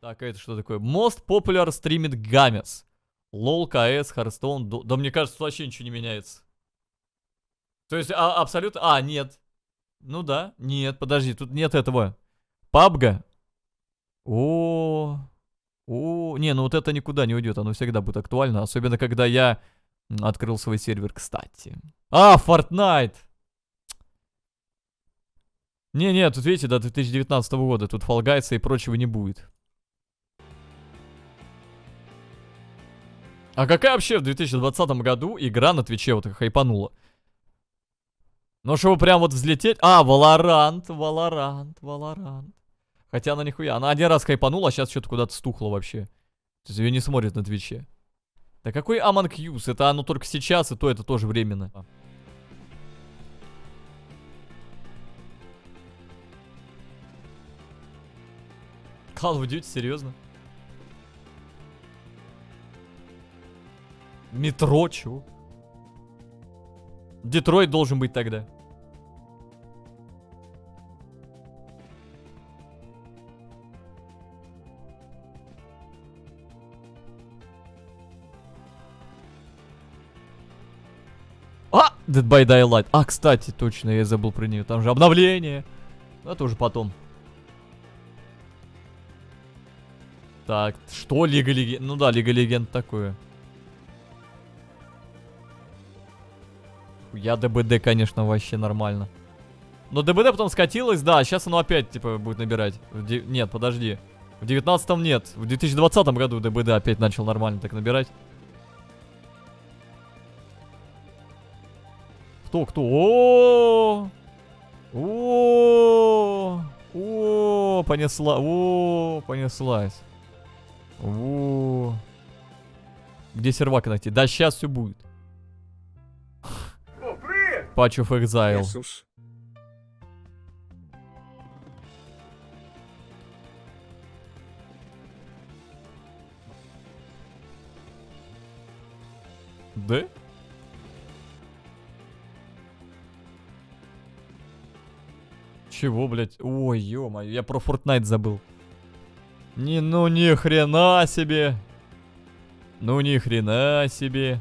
Так, а это что такое? Most popular streamed games. LOL, КС, Hearthstone. Да, мне кажется, вообще ничего не меняется. То есть а, абсолютно... А, нет. Ну да. Нет, подожди, тут нет этого. Пабга. О, о, не, ну вот это никуда не уйдет, оно всегда будет актуально, особенно когда я открыл свой сервер, кстати. А, Fortnite! Не-не, тут видите, до 2019 года, тут Guys и прочего не будет. А какая вообще в 2020 году игра на Твиче вот хайпанула? Ну, чтобы прям вот взлететь... А, Valorant, Valorant, Valorant. Хотя она нихуя. Она один раз хайпанула, а сейчас что-то куда-то стухло вообще. То есть ее не смотрят на Твиче. Да какой Among Us? Это оно только сейчас, и то это тоже временно. Call of Duty, серьезно? Метро, чего? Детройт должен быть тогда. А! Dead by Daylight. А, кстати, точно, я забыл про нее. Там же обновление. Это уже потом. Так, что Лига Легенд? Ну да, Лига Легенд такое. Я ДБД, конечно, вообще нормально. Но ДБД потом скатилось, да, сейчас оно опять, типа, будет набирать. Де... Нет, подожди. В 19 нет. В 2020 году ДБД опять начал нормально так набирать. Кто, кто? О, о, о, понесла, о, понеслась. О, где сервак найти? Да, сейчас все будет. Patch of Exile. Иисус. Да? Чего, блядь? Ой, ё я про Fortnite забыл. Не, ну ни хрена себе. Ну ни хрена себе.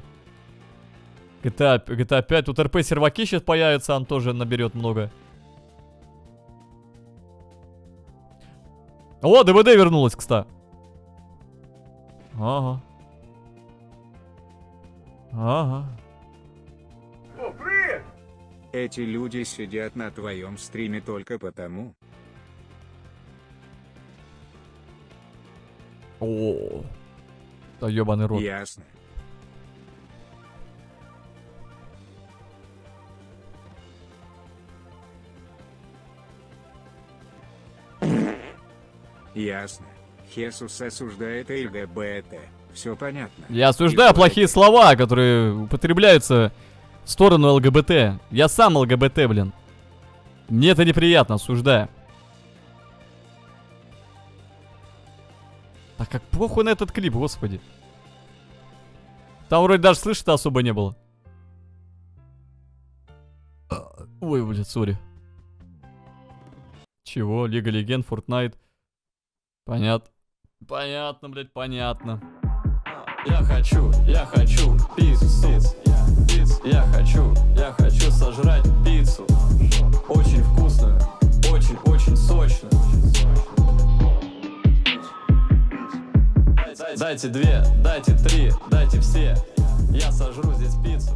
GTA, GTA 5. Тут РП серваки сейчас появятся, он тоже наберет много. О, ДВД вернулась, кстати. Ага. Ага. Эти люди сидят на твоем стриме только потому. О, да ебаный рот. Ясно. Ясно. Хесус осуждает ЛГБТ. Все понятно. Я осуждаю плохие слова, которые употребляются в сторону ЛГБТ. Я сам ЛГБТ, блин. Мне это неприятно, осуждаю. А как похуй на этот клип, господи. Там вроде даже слышно особо не было. Ой, блядь, сори. Чего? Лига Легенд, Fortnite. Понятно. Понятно, блядь, понятно. Я хочу, я хочу пиццу. Пиц, я хочу, я хочу сожрать пиццу. Очень вкусную, очень-очень сочную. Дайте две, дайте три, дайте все. Я сожру здесь пиццу.